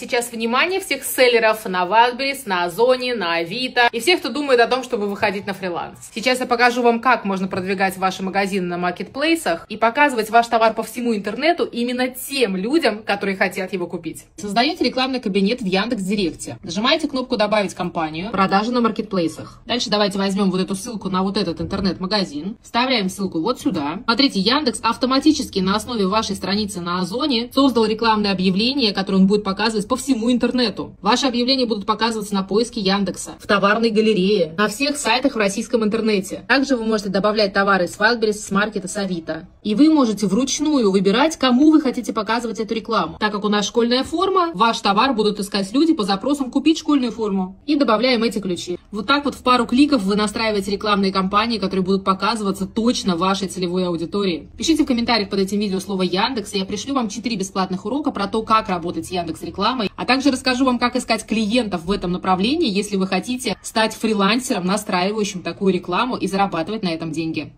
Сейчас внимание всех селлеров на Wildberries, на Озоне, на Авито и всех, кто думает о том, чтобы выходить на фриланс. Сейчас я покажу вам, как можно продвигать ваши магазины на маркетплейсах и показывать ваш товар по всему интернету именно тем людям, которые хотят его купить. Создаете рекламный кабинет в Яндекс.Директе. Нажимаете кнопку «Добавить компанию», «Продажи на маркетплейсах». Дальше давайте возьмем вот эту ссылку на вот этот интернет-магазин, вставляем ссылку вот сюда. Смотрите, Яндекс автоматически на основе вашей страницы на Озоне создал рекламное объявление, которое он будет показывать по всему интернету. Ваши объявления будут показываться на поиске Яндекса, в товарной галерее, на всех сайтах в российском интернете. Также вы можете добавлять товары с Wildberries, с маркета, с Авито. И вы можете вручную выбирать, кому вы хотите показывать эту рекламу. Так как у нас школьная форма, ваш товар будут искать люди по запросам «Купить школьную форму». И добавляем эти ключи. Вот так вот в пару кликов вы настраиваете рекламные кампании, которые будут показываться точно вашей целевой аудитории. Пишите в комментариях под этим видео слово Яндекс, и я пришлю вам 4 бесплатных урока про то, как работать с Яндекс рекламой, а также расскажу вам, как искать клиентов в этом направлении, если вы хотите стать фрилансером, настраивающим такую рекламу и зарабатывать на этом деньги.